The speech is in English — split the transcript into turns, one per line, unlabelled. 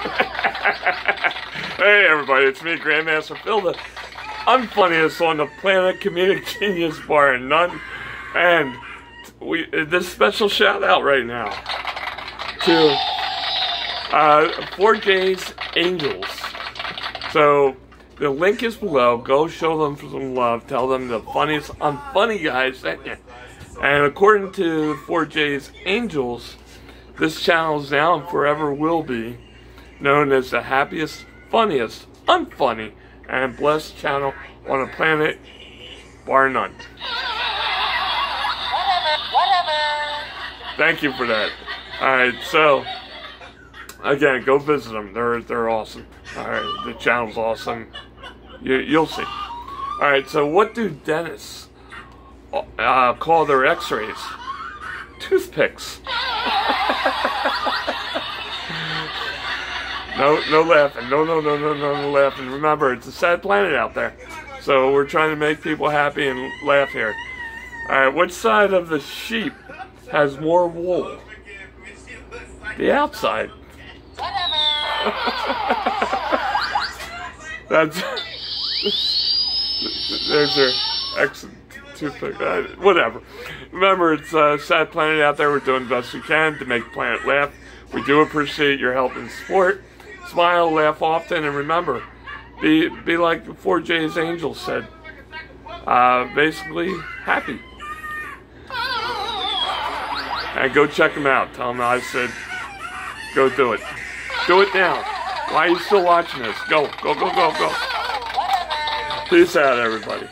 hey everybody, it's me, Grandmaster Phil, the unfunniest on the planet, comedic genius bar and none. And we this special shout out right now to uh, 4J's Angels. So the link is below. Go show them some love. Tell them the funniest unfunny guys sent you. And according to 4J's Angels, this channel is now and forever will be known as the happiest, funniest, unfunny, and blessed channel on the planet, bar none. Thank you for that. Alright, so again, go visit them. They're they're awesome. Alright, the channel's awesome. You you'll see. Alright, so what do dentists uh, call their x-rays? Toothpicks. no no laughing. No no no no no no laughing. Remember, it's a sad planet out there. So we're trying to make people happy and laugh here. Alright, which side of the sheep has more wool? The outside. That's there's your ex toothpick. Uh, whatever. Remember, it's a sad planet out there. We're doing the best we can to make the planet laugh. We do appreciate your help and support. Smile, laugh often, and remember, be be like 4J's Angel said. Uh, basically, happy. And go check them out. Tell them I said, go do it. Do it now. Why are you still watching this? Go, go, go, go, go. Peace out, everybody.